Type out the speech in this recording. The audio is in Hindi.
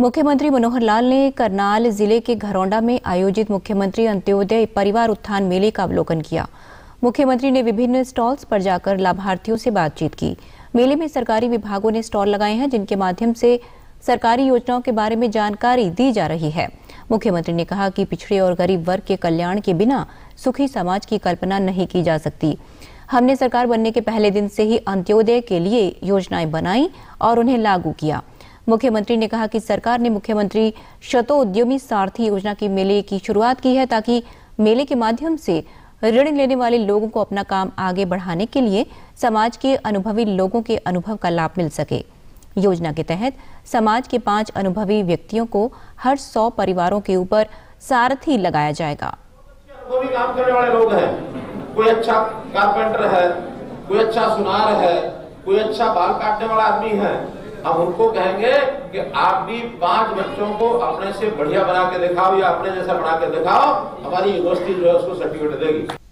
मुख्यमंत्री मनोहर लाल ने करनाल ज़िले के घरौंडा में आयोजित मुख्यमंत्री अंत्योदय परिवार उत्थान मेले का अवलोकन किया। मुख्यमंत्री ने विभिन्न स्टॉल्स पर जाकर लाभार्थियों से बातचीत की। मेले में सरकारी विभागों ने स्टॉल लगाए हैं, जिनके माध्यम से सरकारी योजनाओं के बारे में जानकारी दी जा रही है। मुख्यमंत्री ने कहा कि पिछड़े और गरीब वर्ग के कल्याण के बिना सुखी समाज की कल्पना नहीं की जा सकती। हमने सरकार बनने के पहले दिन से ही अंत्योदय के लिए योजनाएँ बनाई और उन्हें लागू किया। मुख्यमंत्री ने कहा कि सरकार ने मुख्यमंत्री शतो उद्यमी सारथी योजना की मेले की शुरुआत की है ताकि मेले के माध्यम से ऋण लेने वाले लोगों को अपना काम आगे बढ़ाने के लिए समाज के अनुभवी लोगों के अनुभव का लाभ मिल सके। योजना के तहत समाज के पाँच अनुभवी व्यक्तियों को हर सौ परिवारों के ऊपर सारथी लगाया जाएगा। भी काम करने वाले लोग हैं। कोई अच्छा कारपेंटर है, कोई अच्छा सुनार है, कोई अच्छा बाल काटने वाला आदमी है। हम उनको कहेंगे कि आप भी पाँच बच्चों को अपने से बढ़िया बना के दिखाओ या अपने जैसा बना के दिखाओ, हमारी यूनिवर्सिटी जो है उसको सर्टिफिकेट देगी।